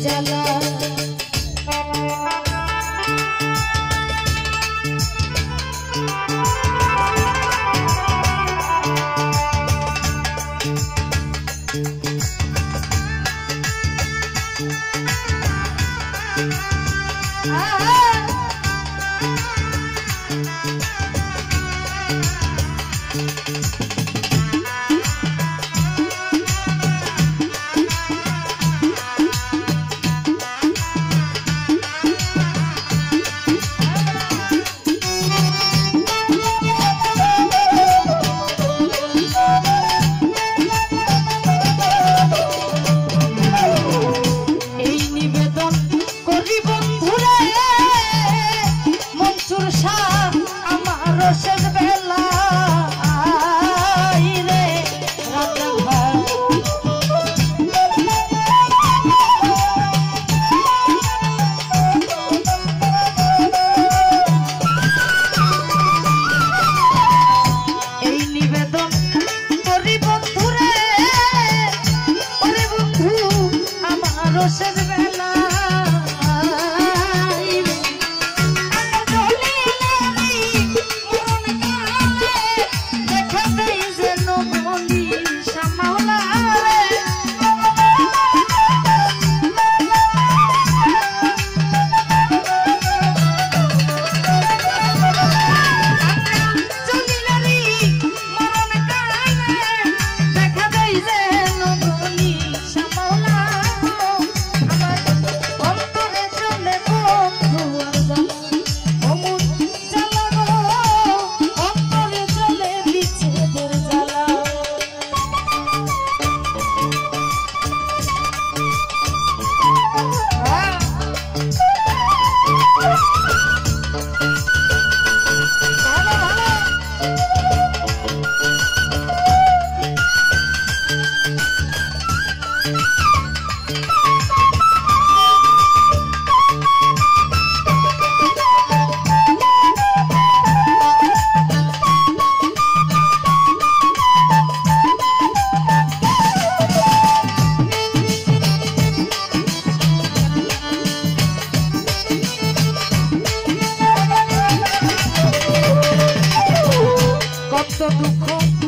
সার জ্বালা এই falta do controle.